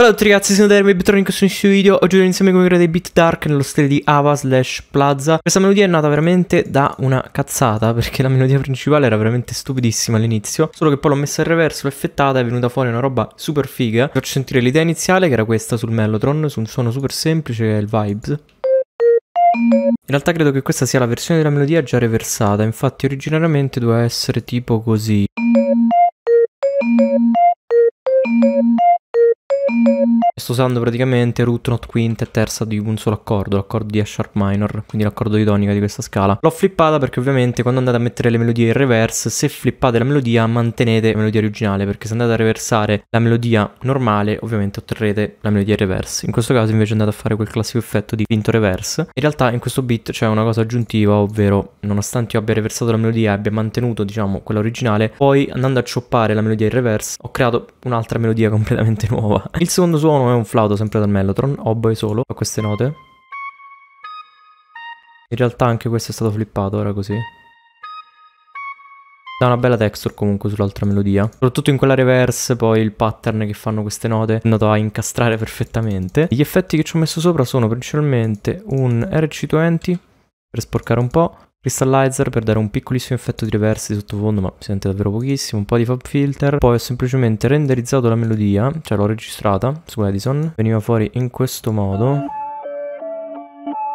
Ciao a tutti ragazzi, sono Derby, bentornati in questo video. Oggi vedo insieme come creare Beat Dark nello stile di Ava slash Plaza. Questa melodia è nata veramente da una cazzata, perché la melodia principale era veramente stupidissima all'inizio. Solo che poi l'ho messa in reverso, l'ho effettata, è venuta fuori una roba super figa. Vi faccio sentire l'idea iniziale, che era questa sul Mellotron, su un suono super semplice, che è il Vibes. In realtà credo che questa sia la versione della melodia già reversata, infatti originariamente doveva essere tipo così. Sto usando praticamente root, not quinta e terza di un solo accordo, l'accordo di A sharp minor, quindi l'accordo di tonica di questa scala. L'ho flippata perché ovviamente quando andate a mettere le melodie in reverse, se flippate la melodia mantenete la melodia originale, perché se andate a reversare la melodia normale, ovviamente otterrete la melodia in reverse. In questo caso invece andate a fare quel classico effetto di finto reverse. In realtà in questo beat c'è una cosa aggiuntiva, ovvero nonostante io abbia reversato la melodia e abbia mantenuto, diciamo, quella originale, poi andando a choppare la melodia in reverse, ho creato un'altra melodia completamente nuova. Il secondo suono è un flauto sempre dal Mellotron, oboe solo, a queste note. In realtà anche questo è stato flippato, ora così. Dà una bella texture comunque sull'altra melodia. Soprattutto in quella reverse, poi il pattern che fanno queste note è andato a incastrare perfettamente. Gli effetti che ci ho messo sopra sono principalmente un RC20 per sporcare un po', Crystallizer per dare un piccolissimo effetto di reverse di sottofondo, ma si sente davvero pochissimo, un po' di Fab Filter, poi ho semplicemente renderizzato la melodia, cioè l'ho registrata su Edison, veniva fuori in questo modo.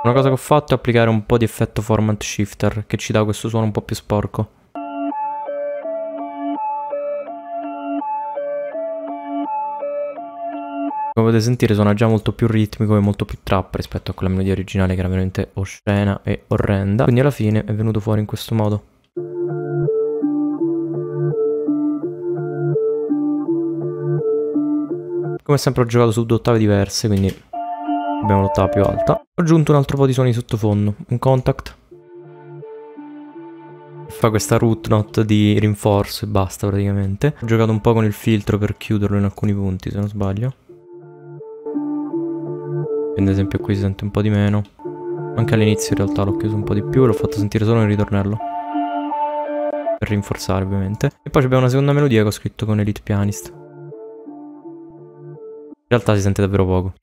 Una cosa che ho fatto è applicare un po' di effetto Format Shifter, che ci dà questo suono un po' più sporco. Come potete sentire suona già molto più ritmico e molto più trap rispetto a quella melodia originale che era veramente oscena e orrenda. Quindi alla fine è venuto fuori in questo modo. Come sempre ho giocato su due ottave diverse, quindi abbiamo l'ottava più alta. Ho aggiunto un altro po' di suoni sottofondo, un contact. Fa questa root note di rinforzo e basta praticamente. Ho giocato un po' con il filtro per chiuderlo in alcuni punti, se non sbaglio. Quindi ad esempio qui si sente un po' di meno. Anche all'inizio in realtà l'ho chiuso un po' di più e l'ho fatto sentire solo nel ritornello. Per rinforzare ovviamente. E poi abbiamo una seconda melodia che ho scritto con Elite Pianist. In realtà si sente davvero poco.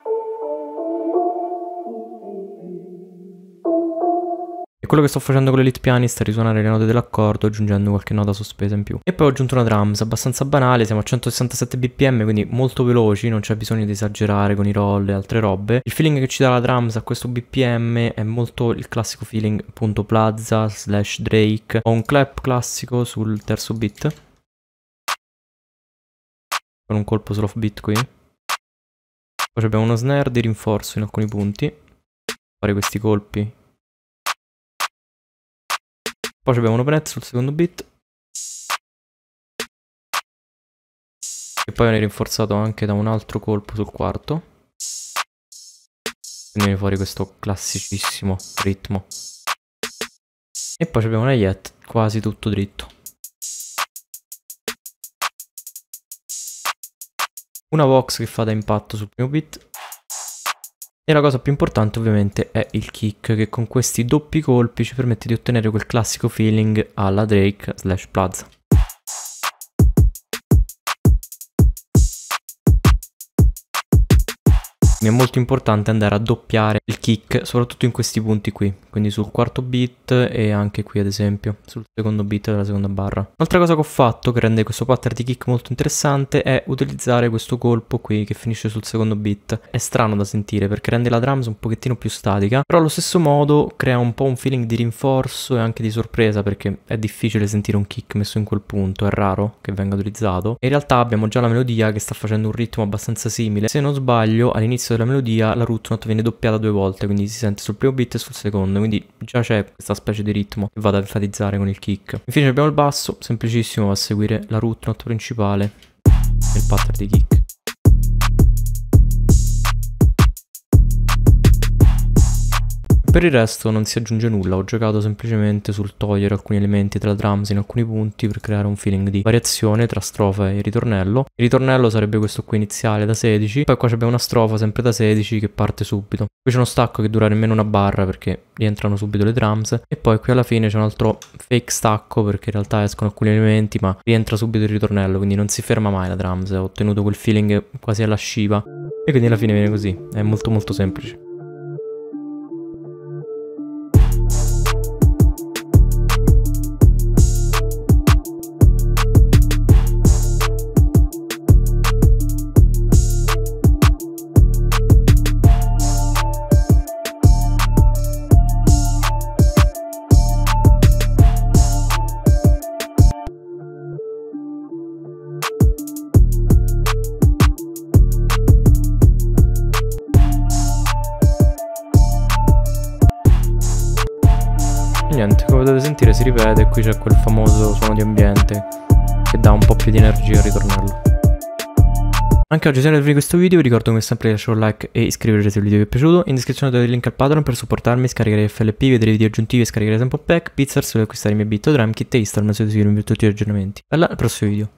Quello che sto facendo con l'Elite Pianist è risuonare le note dell'accordo aggiungendo qualche nota sospesa in più. E poi ho aggiunto una drums abbastanza banale, siamo a 167 bpm quindi molto veloci, non c'è bisogno di esagerare con i roll e altre robe. Il feeling che ci dà la drums a questo bpm è molto il classico feeling appunto Plaza slash Drake. Ho un clap classico sul terzo beat. Con un colpo sull'off beat qui. Poi abbiamo uno snare di rinforzo in alcuni punti. Fare questi colpi poi abbiamo un openet sul secondo bit. E poi viene rinforzato anche da un altro colpo sul quarto. Quindi viene fuori questo classicissimo ritmo. E poi abbiamo una yet quasi tutto dritto. Una vox che fa da impatto sul primo bit e la cosa più importante ovviamente è il kick che con questi doppi colpi ci permette di ottenere quel classico feeling alla Drake slash Plaza. Quindi è molto importante andare a doppiare il kick, soprattutto in questi punti qui, quindi sul quarto beat e anche qui ad esempio, sul secondo beat della seconda barra. Un'altra cosa che ho fatto che rende questo pattern di kick molto interessante è utilizzare questo colpo qui che finisce sul secondo beat. È strano da sentire perché rende la drums un pochettino più statica, però allo stesso modo crea un po' un feeling di rinforzo e anche di sorpresa perché è difficile sentire un kick messo in quel punto, è raro che venga utilizzato. in realtà abbiamo già la melodia che sta facendo un ritmo abbastanza simile. Se non sbaglio all'inizio della melodia la root note viene doppiata due volte, quindi si sente sul primo beat e sul secondo, quindi già c'è questa specie di ritmo che vado ad enfatizzare con il kick. Infine abbiamo il basso, semplicissimo, va a seguire la root note principale e il pattern di kick. Per il resto non si aggiunge nulla, ho giocato semplicemente sul togliere alcuni elementi della drums in alcuni punti per creare un feeling di variazione tra strofa e ritornello. Il ritornello sarebbe questo qui iniziale da 16, poi qua abbiamo una strofa sempre da 16 che parte subito. Qui c'è uno stacco che dura nemmeno una barra perché rientrano subito le drums e poi qui alla fine c'è un altro fake stacco perché in realtà escono alcuni elementi ma rientra subito il ritornello quindi non si ferma mai la drums, ho ottenuto quel feeling quasi alla sciva. E quindi alla fine viene così, è molto molto semplice. Niente, come potete sentire si ripete, qui c'è quel famoso suono di ambiente che dà un po' più di energia al ritornello. Anche oggi se avete finito questo video vi ricordo come sempre di lasciare un like e iscrivervi se il video vi è piaciuto. In descrizione trovate il link al Patreon per supportarmi, scaricare FLP, vedere video aggiuntivi e scaricare sample pack, Pizzars per acquistare i miei bit o Drumkit e Instagram se desidero tutti gli aggiornamenti. Alla prossimo video.